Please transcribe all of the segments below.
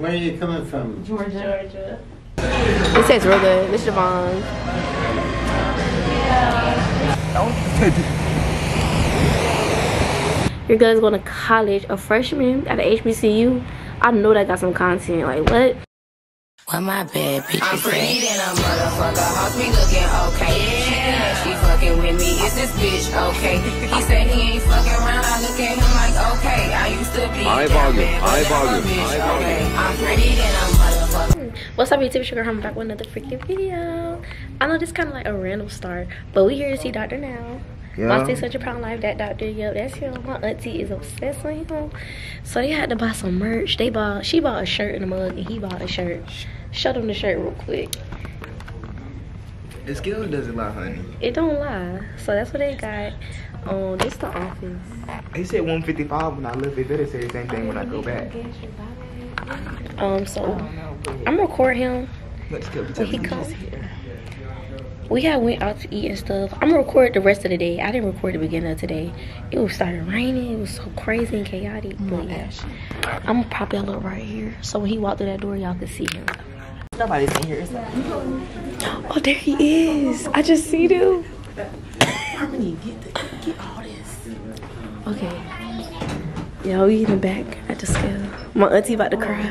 Where are you coming from? Georgia. Georgia. It tastes real good. Mr. Vaughn. Your girl's going to college, a freshman at a HBCU. I know that got some content. Like, what? Well, my bad bitch. I'm pretty than a motherfucker. Hoes be looking okay. She she fucking with me. Is this bitch okay? He said he ain't fucking around. I look at him like, okay. I used to be. High that volume, bad, but high I'm volume, bitch, high volume. okay. I'm pretty than a motherfucker. What's up, YouTube? Sugar. I'm back with another freaking video. I know this kind of like a random start, but we here to see Dr. Now. Yeah. My Yeah. 600 pound life, that doctor, yep, that's him. My auntie is obsessed with him. So they had to buy some merch. They bought, she bought a shirt and a mug, and he bought a shirt. Show them the shirt real quick. The skill doesn't lie, honey. It don't lie. So that's what they got. Um, this the office. They said 155 when I left. They better say the same thing when I go back. Um, so I'm gonna record him Let's go. when he comes. Here. We had went out to eat and stuff. I'm gonna record the rest of the day. I didn't record the beginning of today. It was started raining. It was so crazy and chaotic. But yeah, I'm gonna pop y'all up right here. So when he walked through that door, y'all can see him. Nobody's in here. Oh, there he is. I just see him. Harmony, get, the, get all this. Okay. Yeah, we the back at the scale. My auntie about to cry.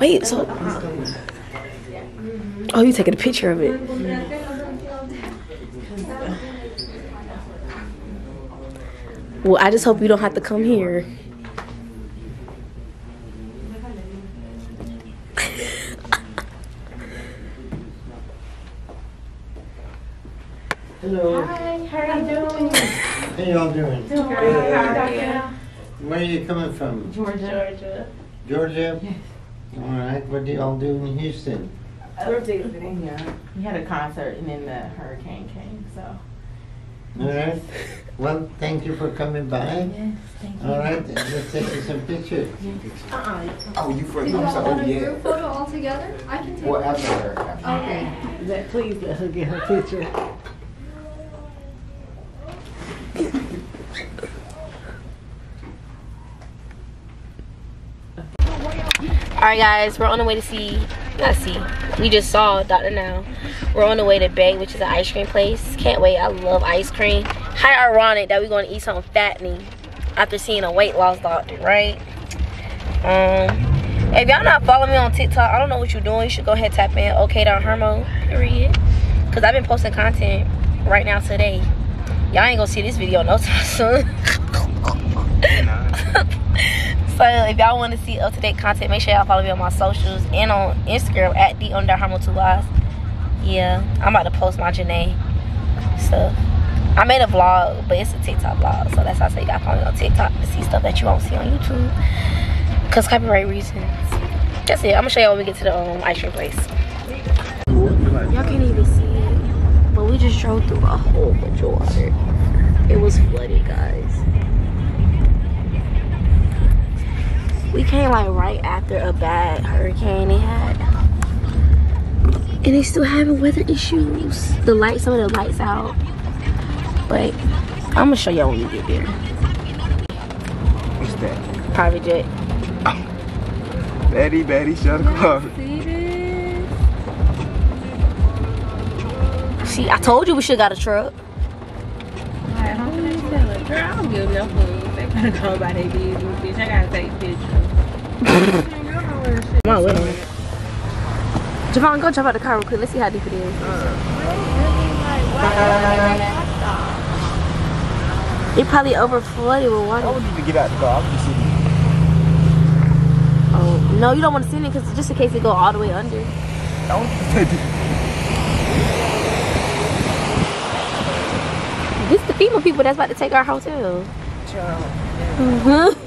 Wait, so. Oh, you taking a picture of it? Well, I just hope you don't have to come here. Hi, how are you doing? How y'all doing? Doing great. How are you? Where are you coming from? Georgia. Georgia. Georgia? All right. What do y'all do in Houston? Uh, we're visiting. Yeah. We had a concert and then the hurricane came, so. All right. Well, thank you for coming by. Yes, thank you. All right. Let's take you some pictures. Uh-uh. Oh, you for Did I'm y'all sorry. want Oh, a yeah. group photo all together? I can take Well, one. after her. Okay. That, please let her get her picture. Alright, guys, we're on the way to see. Not see. We just saw Dr. Now. We're on the way to Bay, which is an ice cream place. Can't wait. I love ice cream. How ironic that we're going to eat something fattening after seeing a weight loss doctor, right? Um, if y'all not following me on TikTok, I don't know what you're doing. You should go ahead and tap in okay OK.Harmo, period. Because I've been posting content right now today. Y'all ain't gonna see this video no time soon. so if y'all want to see up-to-date content, make sure y'all follow me on my socials and on Instagram at the underharmo two eyes. Yeah, I'm about to post my Janae stuff. I made a vlog, but it's a TikTok vlog, so that's why I say you gotta follow me on TikTok to see stuff that you won't see on YouTube. Cause copyright reasons. That's it. I'm gonna show y'all when we get to the um, ice cream place. Y'all can't even see it, but we just drove through a whole bunch of water. It was flooded, guys. We came like right after a bad hurricane they had. And they still having weather issues. The lights, some of the lights out. But I'm gonna show y'all when we get there. What's that? Private jet. Betty, Betty, shut the car. See, I told you we should got a truck. Alright, how can I tell her? Girl, I don't give enough food. They gotta go by their business, bitch. I gotta take pictures. Come on, with him. Javon, go jump out the car real quick. Let's see how deep it is. It probably over flooded with I water. would need to get out the car. I'm just sitting. Oh, no, you don't want to send it because just in case it go all the way under. I This the FEMA people that's about to take our hotel. Mm-hmm.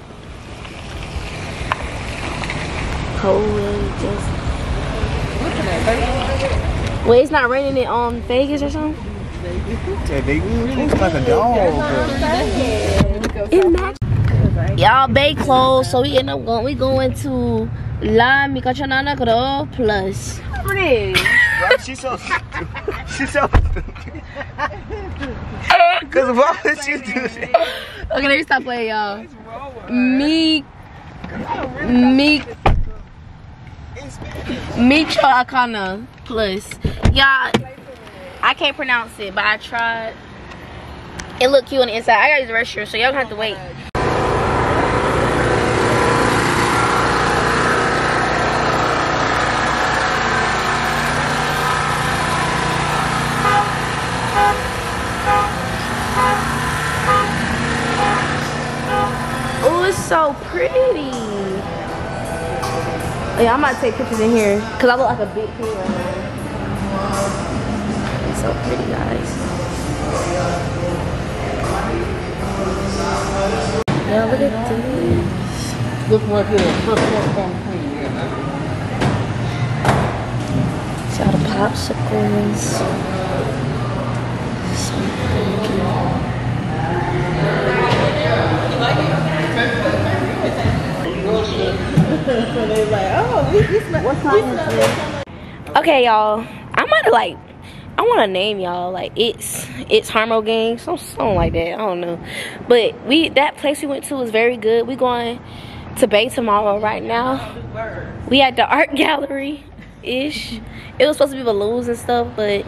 Cold and just. Wait, it's not raining in um Vegas or something? Yeah, they it's like a dog. Imagine. Y'all bay closed, so we end up going. We going to La Micachanana Plus. Right, she's so she's so Cause why would you do that? Okay, let me stop playing, y'all. Me, me, Michoacana plus. Y'all, I can't pronounce it, but I tried. It looked cute on the inside. I got use the restroom, so y'all gonna have to wait. Oh, it's so pretty. Yeah, I'm about to take pictures in here because I look like a big kid right now. It's so pretty, guys. Yeah, look at this. Look what here. Look what concrete. See all the popsicles. So Okay, y'all. I'm gonna like. I want to name y'all like it's it's Harmo Gang, some something like that. I don't know, but we that place we went to was very good. We going to Bay tomorrow. Right now, we at the art gallery ish. It was supposed to be balloons and stuff, but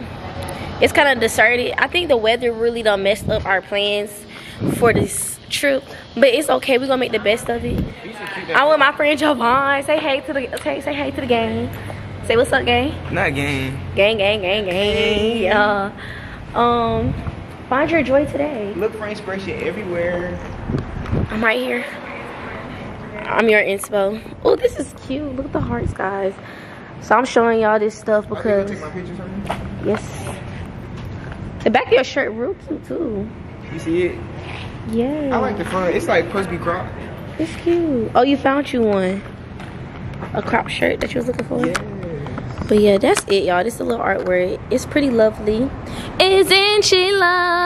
it's kind of deserted. I think the weather really done messed up our plans for this trip, but it's okay. We're gonna make the best of it. I'm with my friend Jovan. Say hey to the say, say hey to the gang. Say what's up, gang. Not game. Gang, gang, gang, gang. Yeah. Um, find your joy today. Look for inspiration everywhere. I'm right here. I'm your inspo. Oh, this is cute. Look at the hearts, guys. So I'm showing y'all this stuff because take my pictures from me? yes, the back of your shirt real cute too. You see it? Yeah, I like the front. It's like supposed to be cropped. It's cute. Oh, you found you one. A crop shirt that you was looking for. Yes. But yeah, that's it, y'all. This is a little artwork. It's pretty lovely. Isn't she lovely?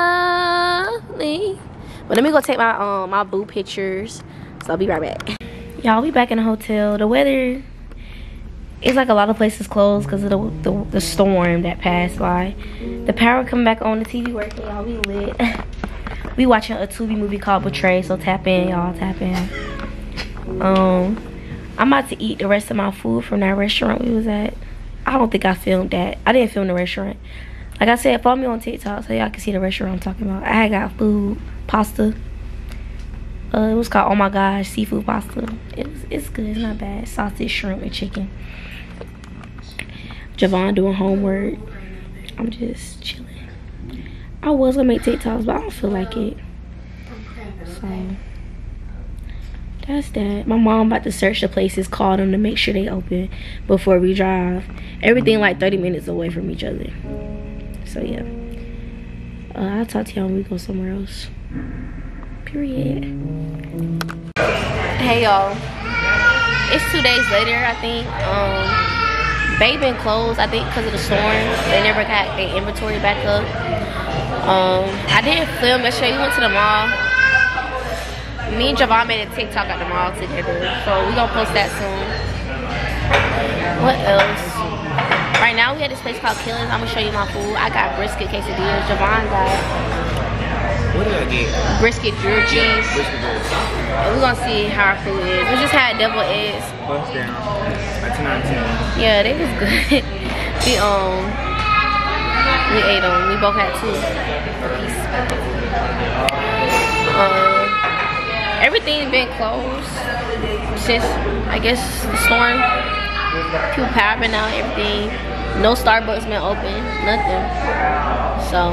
But let me go take my um my boo pictures. So I'll be right back. Y'all, we back in the hotel. The weather it's like a lot of places closed because of the, the the storm that passed by. The power coming back on. The TV working, y'all. We lit. we watching a Tubi movie called Betray. So tap in, y'all. Tap in. Um, I'm about to eat the rest of my food from that restaurant we was at. I don't think I filmed that. I didn't film the restaurant. Like I said, follow me on TikTok so y'all can see the restaurant I'm talking about. I got food, pasta. Uh, it was called Oh My Gosh Seafood Pasta. It was, it's good. It's not bad. Sausage, shrimp, and chicken. Javon doing homework. I'm just chilling. I was gonna make TikToks, but I don't feel like it. So that's that. My mom about to search the places, call them to make sure they open before we drive. Everything like 30 minutes away from each other. So yeah. Uh, I'll talk to y'all when we go somewhere else. Period. Hey y'all. It's two days later, I think. Um been closed, I think, because of the storm. They never got their inventory back up. Um, I didn't film yesterday. We went to the mall. Me and Javon made a TikTok at the mall together. So we gonna post that soon. What else? Right now we at this place called Killen's. I'm gonna show you my food. I got brisket quesadillas. Javon got What did I get? brisket grilled cheese. Brisket rolls. We're gonna see how our food is. We just had devil eggs. Bust down. A 10 out of 10. Yeah, they was good. we um we ate them. We both had two. Um, everything been closed since I guess the storm. People been out. Everything. No Starbucks been open. Nothing. So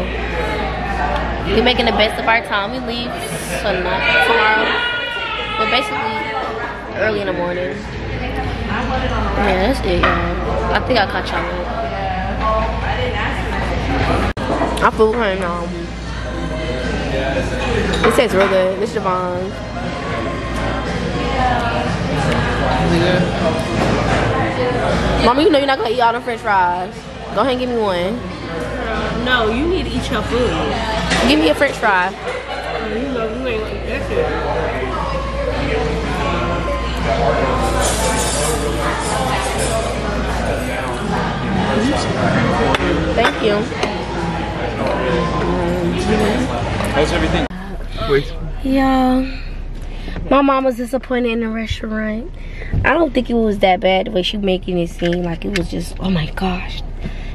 we're making the best of our time. We leave tonight, tomorrow, but basically early in the morning. Yeah, that's it, y'all. I think I caught y'all I food right now. It tastes real good. This Javon. Mama, you know you're not gonna eat all the french fries. Go ahead and give me one. No, you need to eat your food. Give me a french fry. Oh, you know you ain't like that Thank you. How's everything? Wait. Yeah. My mom was disappointed in the restaurant. I don't think it was that bad the way she making it seem like it was just, oh my gosh.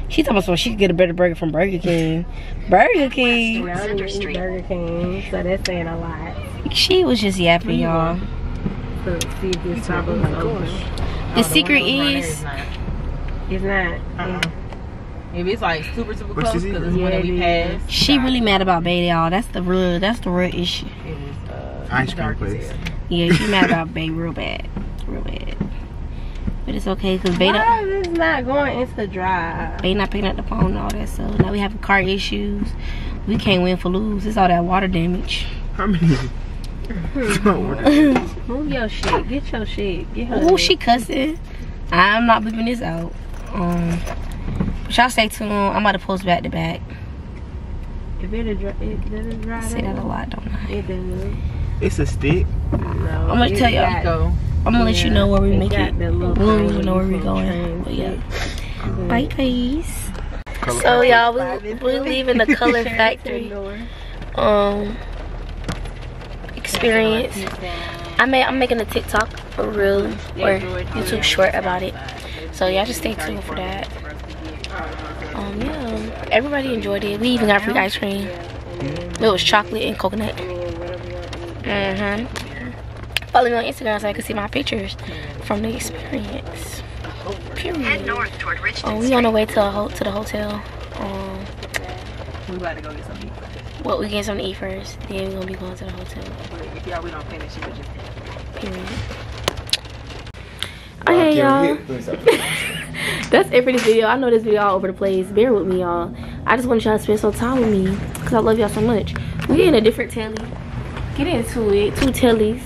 She talking about she could get a better burger from Burger King. Burger King. Center Street. Burger King, so that's saying a lot. She was just yapping, y'all. So see if this Starbucks open. The secret oh, is, It's not. Uh-uh. If it's like super super What's close, because it's Yeah, one that it we passed. she really mad about Bay, y'all. That's the real, that's the real issue. It was uh, Ice cream dark place. Yeah, she mad about Bay real bad. Real bad. But it's okay, because Bay, Why is this not going into the drive? Bay not picking up the phone and all that, so now we have car issues. We can't win for lose. It's all that water damage. How many? Move your shit. Get your shit. Get her. Oh, she cussing. I'm not leaving this out. Um, but y'all stay tuned. I'm about to post back to back. If it a dry, it does it dry. I say that a lot, don't I? It does. It's a stick. No. I'm gonna tell y'all. Go. I'm gonna let you know where we it make it. the little We'll thing know where we from going. But yeah. Bye, guys. So y'all, we we leaving the color factory um experience. I may I'm making a TikTok for real or YouTube short about it. So y'all just stay tuned for that. Yeah, everybody enjoyed it. We even got free ice cream. It was chocolate and coconut. Mm-hmm. Follow me on Instagram so I can see my pictures from the experience. Period. Oh, we on the way to a ho- to the hotel. Um, We about to go get something. what we get something to eat first. Then we're gonna be going to the hotel. But if y'all we don't finish, it would just Period. Okay, y'all. That's it for this video. I know this video all over the place. Bear with me, y'all. I just want y'all to spend some time with me because I love y'all so much. We in a different telly. Get into it. Two tellies.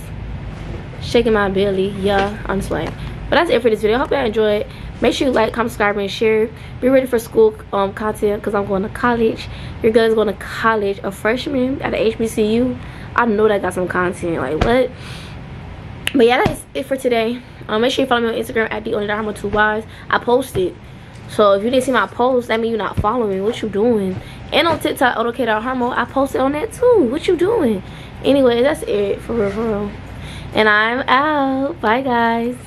Shaking my belly. Yeah, I'm just playing. But that's it for this video. Hope y'all enjoyed. Make sure you like, comment, subscribe, and share. Be ready for school um, content because I'm going to college. Your girl's going to college. A freshman at a HBCU. I know that got some content. Like, what? But yeah, that's it for today. Um, make sure you follow me on Instagram at the only Harmo two wise I posted. It. So if you didn't see my post, that means you're not following. What you doing? And on TikTok, Harmo, I posted on that too. What you doing? Anyway, that's it for real, for real. And I'm out. Bye guys.